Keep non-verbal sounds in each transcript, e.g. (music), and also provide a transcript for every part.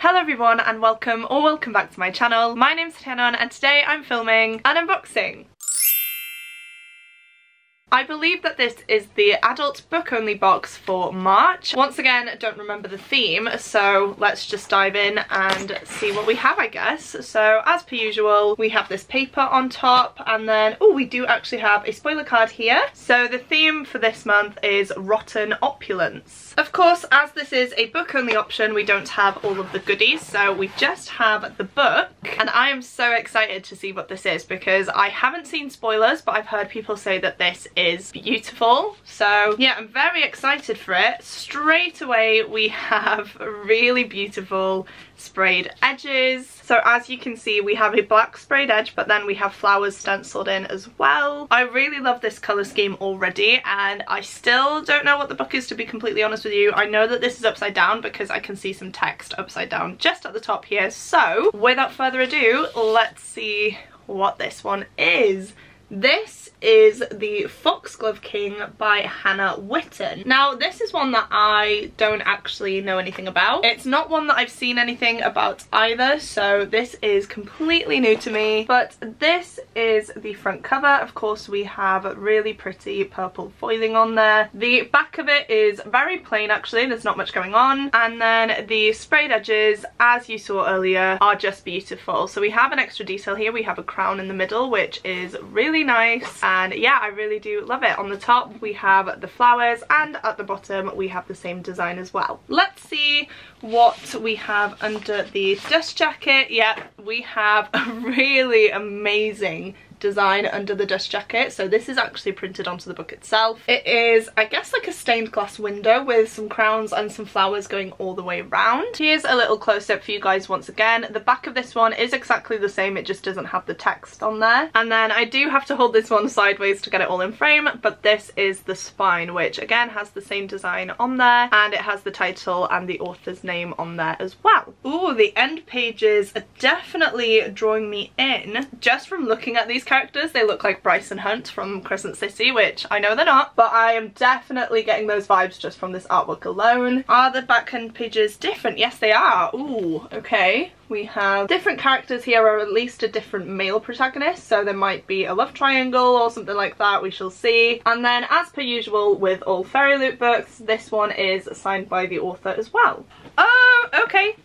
Hello everyone and welcome or welcome back to my channel. My name's Rhiannon and today I'm filming an unboxing. I believe that this is the adult book only box for March. Once again, don't remember the theme, so let's just dive in and see what we have, I guess. So as per usual, we have this paper on top and then, oh, we do actually have a spoiler card here. So the theme for this month is Rotten Opulence. Of course, as this is a book only option, we don't have all of the goodies, so we just have the book. And I am so excited to see what this is because I haven't seen spoilers, but I've heard people say that this is beautiful. So yeah, I'm very excited for it. Straight away we have really beautiful sprayed edges. So as you can see, we have a black sprayed edge, but then we have flowers stenciled in as well. I really love this colour scheme already, and I still don't know what the book is, to be completely honest with you. I know that this is upside down because I can see some text upside down just at the top here. So without further ado, let's see what this one is. This is the Foxglove King by Hannah Whitten. Now this is one that I don't actually know anything about. It's not one that I've seen anything about either so this is completely new to me but this is the front cover. Of course we have really pretty purple foiling on there. The back of it is very plain actually, there's not much going on and then the sprayed edges as you saw earlier are just beautiful. So we have an extra detail here, we have a crown in the middle which is really really nice and yeah I really do love it. On the top we have the flowers and at the bottom we have the same design as well. Let's see what we have under the dust jacket. Yeah we have (laughs) a really amazing design under the dust jacket. So this is actually printed onto the book itself. It is i guess like a stained glass window with some crowns and some flowers going all the way around here's a little close-up for you guys once again. The back of this one is exactly the same. It just doesn't have the text on there. And then i do have to hold this one sideways to get it all in frame but this is the spine which again has the same design on there and it has the title and the author's name on there as well. Oh the end pages are definitely drawing me in. Just from looking at these characters. They look like Bryce and Hunt from Crescent City, which I know they're not, but I am definitely getting those vibes just from this artwork alone. Are the backhand pages different? Yes, they are. Ooh, okay. We have different characters here, or at least a different male protagonist, so there might be a love triangle or something like that, we shall see. And then, as per usual with all FairyLoot books, this one is signed by the author as well. Oh, okay.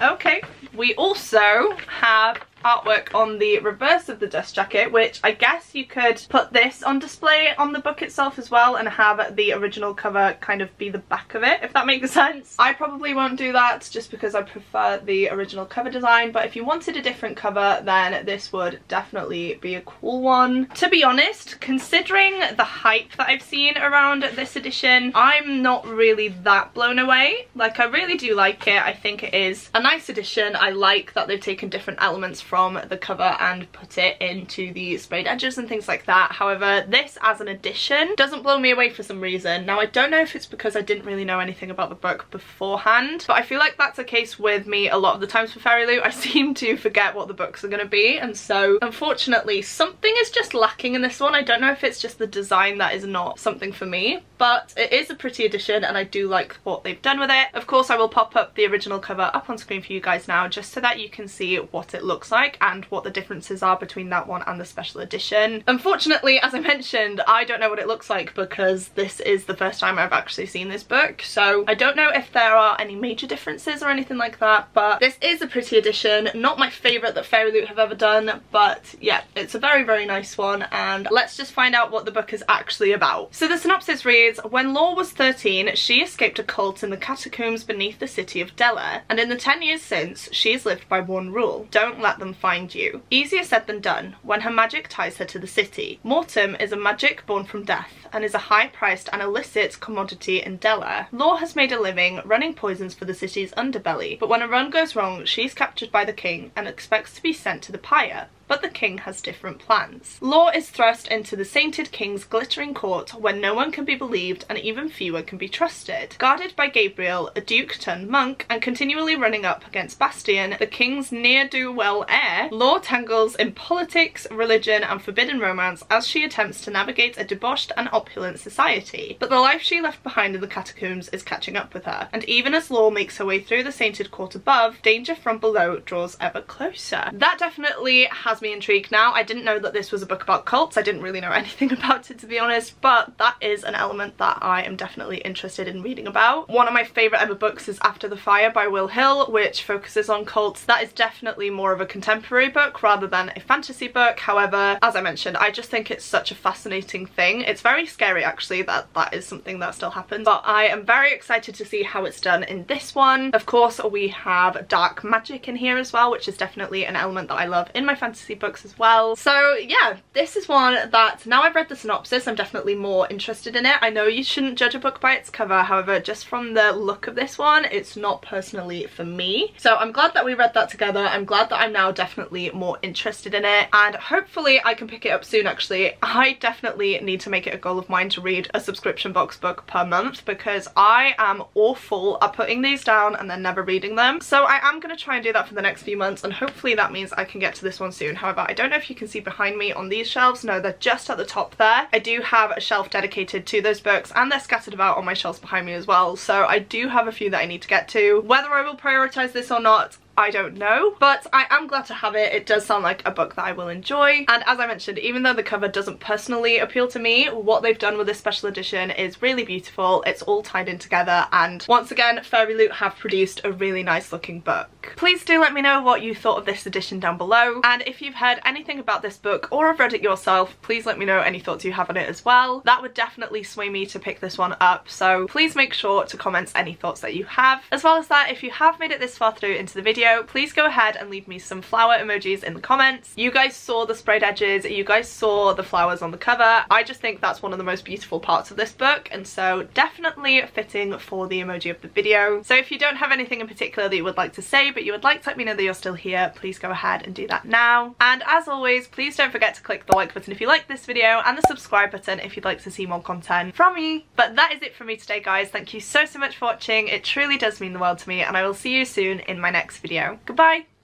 Okay. We also have artwork on the reverse of the dust jacket which I guess you could put this on display on the book itself as well and have the original cover kind of be the back of it if that makes sense. I probably won't do that just because I prefer the original cover design but if you wanted a different cover then this would definitely be a cool one. To be honest considering the hype that I've seen around this edition I'm not really that blown away like I really do like it I think it is a nice edition I like that they've taken different elements from the cover and put it into the sprayed edges and things like that. However, this as an addition doesn't blow me away for some reason. Now, I don't know if it's because I didn't really know anything about the book beforehand, but I feel like that's a case with me a lot of the times for Fairy FairyLoot. I (laughs) seem to forget what the books are going to be, and so unfortunately, something is just lacking in this one. I don't know if it's just the design that is not something for me, but it is a pretty edition and I do like what they've done with it. Of course, I will pop up the original cover up on screen for you guys now just so that you can see what it looks like like and what the differences are between that one and the special edition. Unfortunately, as I mentioned, I don't know what it looks like because this is the first time I've actually seen this book. So I don't know if there are any major differences or anything like that, but this is a pretty edition. Not my favourite that Fairy FairyLoot have ever done, but yeah, it's a very, very nice one. And let's just find out what the book is actually about. So the synopsis reads, when Lore was 13, she escaped a cult in the catacombs beneath the city of Dellaire. And in the 10 years since, she has lived by one rule. Don't let them them find you. Easier said than done when her magic ties her to the city. Mortem is a magic born from death and is a high-priced and illicit commodity in Dellaire. Lore has made a living running poisons for the city's underbelly, but when a run goes wrong, she's captured by the king and expects to be sent to the pyre but the king has different plans. Lore is thrust into the sainted king's glittering court where no one can be believed and even fewer can be trusted. Guarded by Gabriel, a duke turned monk, and continually running up against Bastian, the king's ne'er-do-well heir, Lore tangles in politics, religion and forbidden romance as she attempts to navigate a debauched and opulent society. But the life she left behind in the catacombs is catching up with her, and even as Lore makes her way through the sainted court above, danger from below draws ever closer. That definitely has me intrigued now. I didn't know that this was a book about cults. I didn't really know (laughs) anything about it to be honest, but that is an element that I am definitely interested in reading about. One of my favourite ever books is After the Fire by Will Hill, which focuses on cults. That is definitely more of a contemporary book rather than a fantasy book. However, as I mentioned, I just think it's such a fascinating thing. It's very scary actually that that is something that still happens, but I am very excited to see how it's done in this one. Of course, we have dark magic in here as well, which is definitely an element that I love in my fantasy books as well. So yeah, this is one that now I've read the synopsis, I'm definitely more interested in it. I know you shouldn't judge a book by its cover, however, just from the look of this one, it's not personally for me. So I'm glad that we read that together. I'm glad that I'm now definitely more interested in it and hopefully I can pick it up soon actually. I definitely need to make it a goal of mine to read a subscription box book per month because I am awful at putting these down and then never reading them. So I am going to try and do that for the next few months and hopefully that means I can get to this one soon. However, I don't know if you can see behind me on these shelves. No, they're just at the top there. I do have a shelf dedicated to those books and they're scattered about on my shelves behind me as well. So I do have a few that I need to get to. Whether I will prioritise this or not, I don't know, but I am glad to have it. It does sound like a book that I will enjoy. And as I mentioned, even though the cover doesn't personally appeal to me, what they've done with this special edition is really beautiful. It's all tied in together. And once again, FairyLoot have produced a really nice looking book. Please do let me know what you thought of this edition down below. And if you've heard anything about this book or have read it yourself, please let me know any thoughts you have on it as well. That would definitely sway me to pick this one up. So please make sure to comment any thoughts that you have. As well as that, if you have made it this far through into the video, video, please go ahead and leave me some flower emojis in the comments. You guys saw the sprayed edges, you guys saw the flowers on the cover. I just think that's one of the most beautiful parts of this book and so definitely fitting for the emoji of the video. So if you don't have anything in particular that you would like to say but you would like to let me know that you're still here, please go ahead and do that now. And as always, please don't forget to click the like button if you like this video and the subscribe button if you'd like to see more content from me. But that is it for me today guys. Thank you so so much for watching. It truly does mean the world to me and I will see you soon in my next video video. Goodbye!